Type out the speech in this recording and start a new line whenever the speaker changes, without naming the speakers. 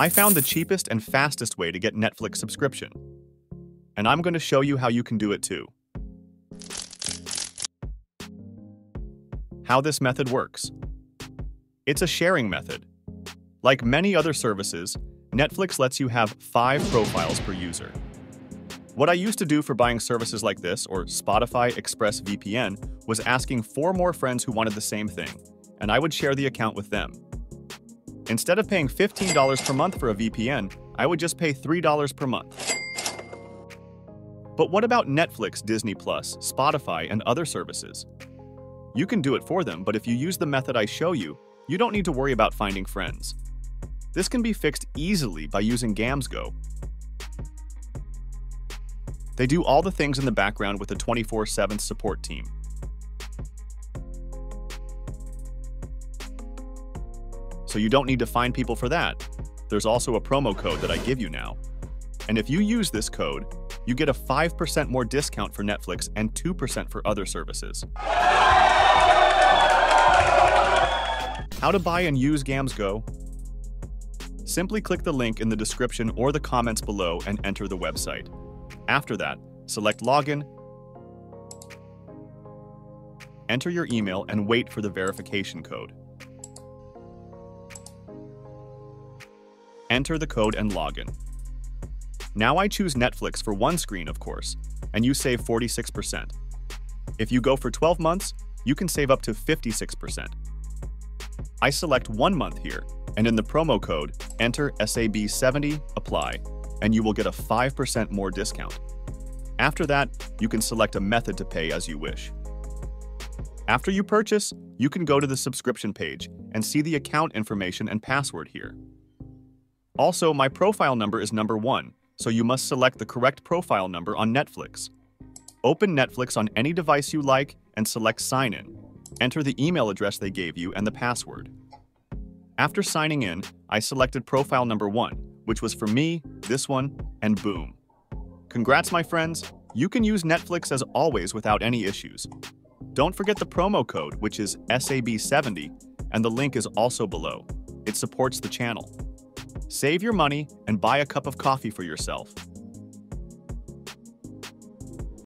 I found the cheapest and fastest way to get Netflix subscription. And I'm going to show you how you can do it too. How this method works. It's a sharing method. Like many other services, Netflix lets you have five profiles per user. What I used to do for buying services like this, or Spotify Express VPN, was asking four more friends who wanted the same thing, and I would share the account with them. Instead of paying $15 per month for a VPN, I would just pay $3 per month. But what about Netflix, Disney Plus, Spotify, and other services? You can do it for them, but if you use the method I show you, you don't need to worry about finding friends. This can be fixed easily by using Gamsgo. They do all the things in the background with a 24-7 support team. So you don't need to find people for that. There's also a promo code that I give you now. And if you use this code, you get a 5% more discount for Netflix and 2% for other services. How to buy and use Gamsgo? Simply click the link in the description or the comments below and enter the website. After that, select Login, enter your email, and wait for the verification code. Enter the code and login. Now I choose Netflix for one screen, of course, and you save 46%. If you go for 12 months, you can save up to 56%. I select one month here, and in the promo code, enter SAB70, apply, and you will get a 5% more discount. After that, you can select a method to pay as you wish. After you purchase, you can go to the subscription page and see the account information and password here. Also, my profile number is number one, so you must select the correct profile number on Netflix. Open Netflix on any device you like and select Sign In. Enter the email address they gave you and the password. After signing in, I selected profile number one, which was for me, this one, and boom. Congrats, my friends! You can use Netflix as always without any issues. Don't forget the promo code, which is SAB70, and the link is also below. It supports the channel. Save your money and buy a cup of coffee for yourself.